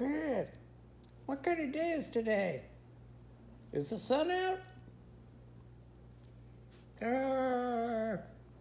Yeah. What kind of day is today? Is the sun out? Oh,